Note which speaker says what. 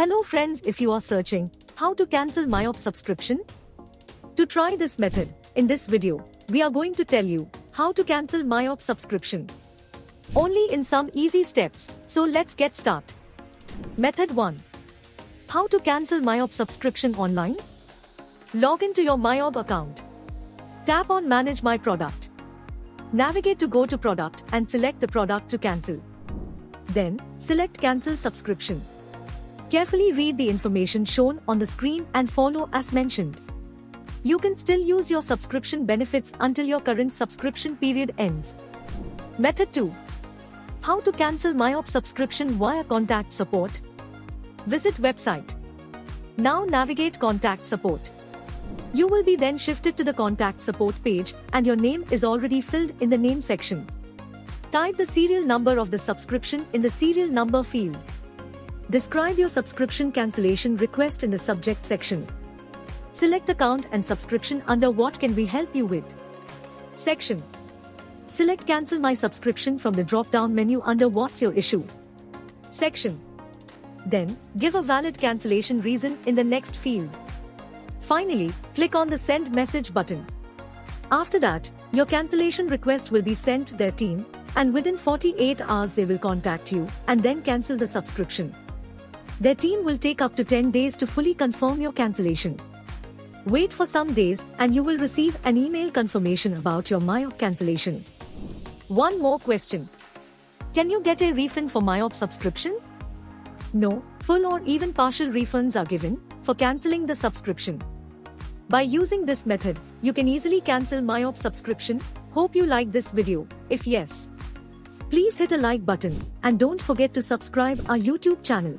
Speaker 1: Hello friends if you are searching how to cancel MYOB subscription. To try this method, in this video, we are going to tell you how to cancel MYOB subscription. Only in some easy steps, so let's get start. Method 1. How to cancel MYOB subscription online? Log into your MYOB account. Tap on Manage My Product. Navigate to Go to Product and select the product to cancel. Then, select Cancel Subscription. Carefully read the information shown on the screen and follow as mentioned. You can still use your subscription benefits until your current subscription period ends. Method 2. How to cancel MYOB subscription via contact support. Visit website. Now navigate contact support. You will be then shifted to the contact support page and your name is already filled in the name section. Type the serial number of the subscription in the serial number field. Describe your subscription cancellation request in the subject section. Select account and subscription under what can we help you with. Section. Select cancel my subscription from the drop down menu under what's your issue. Section. Then, give a valid cancellation reason in the next field. Finally, click on the send message button. After that, your cancellation request will be sent to their team, and within 48 hours they will contact you and then cancel the subscription. Their team will take up to 10 days to fully confirm your cancellation. Wait for some days and you will receive an email confirmation about your MYOB cancellation. One more question. Can you get a refund for MYOB subscription? No, full or even partial refunds are given for cancelling the subscription. By using this method, you can easily cancel MYOB subscription. Hope you like this video. If yes, please hit a like button and don't forget to subscribe our YouTube channel.